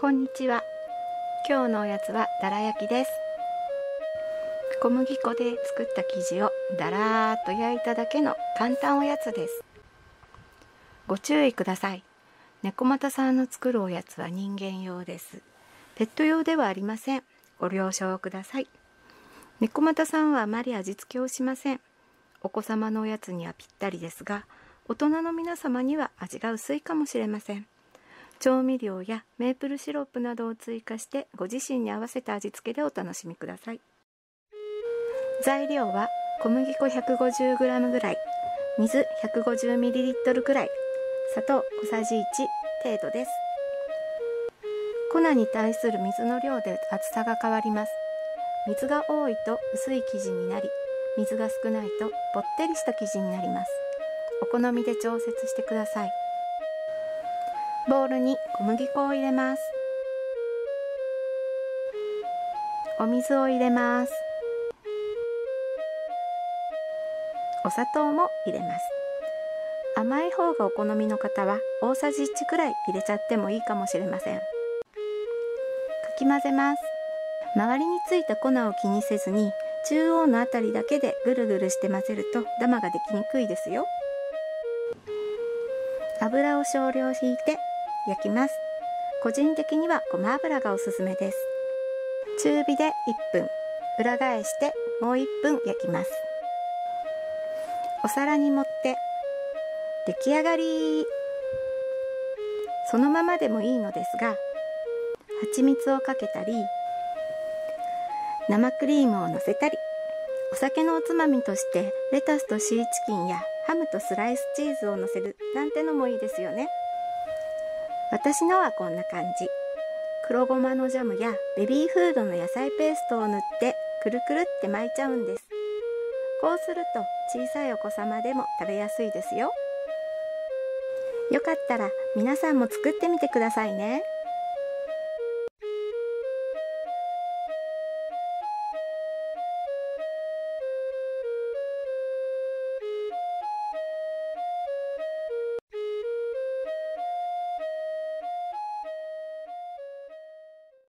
こんにちは。今日のおやつはだら焼きです。小麦粉で作った生地をだらーっと焼いただけの簡単おやつです。ご注意ください。猫又さんの作るおやつは人間用です。ペット用ではありません。ご了承ください。猫又さんはあまり味付けをしません。お子様のおやつにはぴったりですが大人の皆様には味が薄いかもしれません。調味料やメープルシロップなどを追加してご自身に合わせた味付けでお楽しみください。材料は小麦粉 150g ぐらい水 150ml ぐらい砂糖小さじ1程度です。粉に対する水の量で厚さが変わります。水が多いと薄い生地になり水が少ないとぼってりした生地になります。お好みで調節してください。ボウルに小麦粉を入れます。お水を入れます。お砂糖も入れます。甘い方がお好みの方は大さじ1くらい入れちゃってもいいかもしれません。かき混ぜます。周りについた粉を気にせずに中央のあたりだけでぐるぐるして混ぜるとダマができにくいですよ。油を少量引いて焼きます。個人的にはごま油がおすすめです。中火で1分。裏返してもう1分焼きます。お皿に盛って。出来上がり。そのままでもいいのですが。蜂蜜をかけたり。生クリームをのせたり。お酒のおつまみとしてレタスとシーチキンやハムとスライスチーズをのせるなんてのもいいですよね。私のはこんな感じ。黒ごまのジャムやベビーフードの野菜ペーストを塗ってくるくるって巻いちゃうんです。こうすると小さいお子様でも食べやすいですよ。よかったら皆さんも作ってみてくださいね。